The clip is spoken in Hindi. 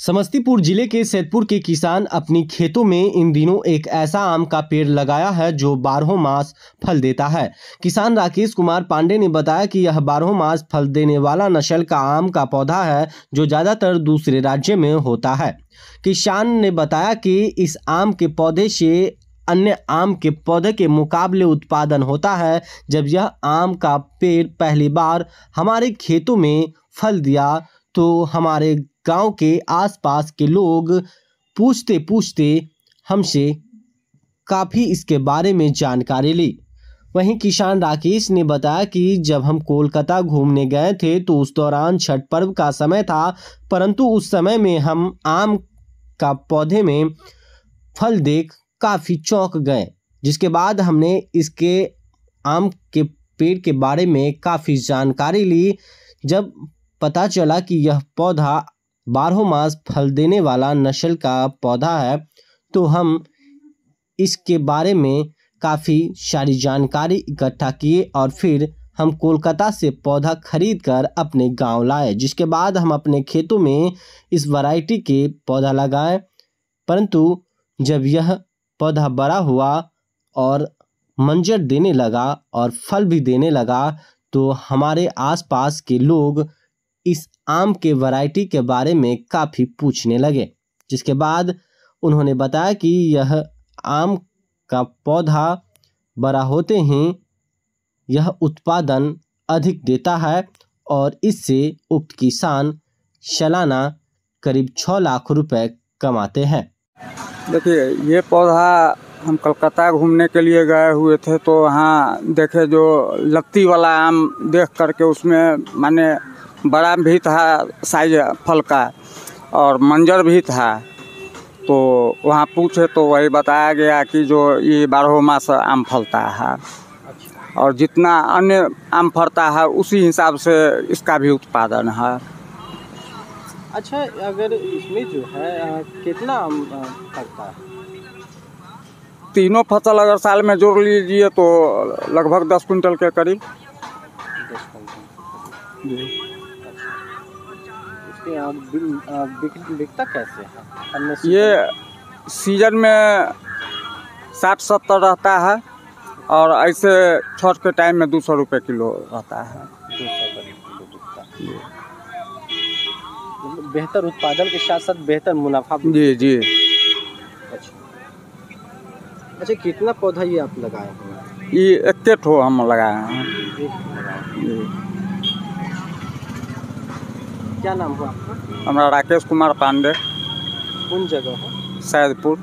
समस्तीपुर ज़िले के सैदपुर के किसान अपनी खेतों में इन दिनों एक ऐसा आम का पेड़ लगाया है जो बारहों मास फल देता है। किसान राकेश कुमार पांडे ने बताया कि यह बारहों मास फल देने वाला नस्ल का आम का पौधा है, जो ज़्यादातर दूसरे राज्य में होता है। किसान ने बताया कि इस आम के पौधे से अन्य आम के पौधे के मुकाबले उत्पादन होता है। जब यह आम का पेड़ पहली बार हमारे खेतों में फल दिया तो हमारे गाँव के आसपास के लोग पूछते पूछते हमसे काफ़ी इसके बारे में जानकारी ली। वहीं किसान राकेश ने बताया कि जब हम कोलकाता घूमने गए थे तो उस दौरान छठ पर्व का समय था, परंतु उस समय में हम आम का पौधे में फल देख काफ़ी चौंक गए, जिसके बाद हमने इसके आम के पेड़ के बारे में काफ़ी जानकारी ली। जब पता चला कि यह पौधा बारहों मास फल देने वाला नस्ल का पौधा है तो हम इसके बारे में काफ़ी सारी जानकारी इकट्ठा किए और फिर हम कोलकाता से पौधा खरीद कर अपने गाँव लाए, जिसके बाद हम अपने खेतों में इस वैरायटी के पौधा लगाए। परंतु जब यह पौधा बड़ा हुआ और मंजर देने लगा और फल भी देने लगा तो हमारे आसपास के लोग इस आम के वैरायटी के बारे में काफ़ी पूछने लगे, जिसके बाद उन्होंने बताया कि यह आम का पौधा बड़ा होते ही, यह उत्पादन अधिक देता है और इससे उक्त किसान सालाना करीब छः लाख रुपए कमाते हैं। देखिए, ये पौधा हम कलकत्ता घूमने के लिए गए हुए थे तो वहाँ देखे जो लत्ती वाला आम देख करके उसमें माने बड़ा भी था साइज़ फल का और मंजर भी था। तो वहाँ पूछे तो वही बताया गया कि जो ये बारह मास आम फलता है और जितना अन्य आम फलता है उसी हिसाब से इसका भी उत्पादन है। अच्छा अगर इसमें जो है कितना आम फलता है? तीनों फ़सल अगर साल में जोड़ लीजिए तो लगभग दस कुंटल के करीब। जी। यहाँ बिल- आ, बिक- बिकता कैसे है? ये सीज़न में साठ सत्तर रहता है और ऐसे छठ के टाइम में दो सौ रुपये किलो रहता है। दो सौ करीब किलो बिकता है। मतलब बेहतर उत्पादन के साथ साथ बेहतर मुनाफा जी जी। अच्छा। अच्छा कितना पौधा ये आप लगाए हैं? ये इक्के ठो हम लगाए हैं। क्या नाम हुआ आपका? हमारा राकेश कुमार पांडे। कौन जगह है? सैदपुर।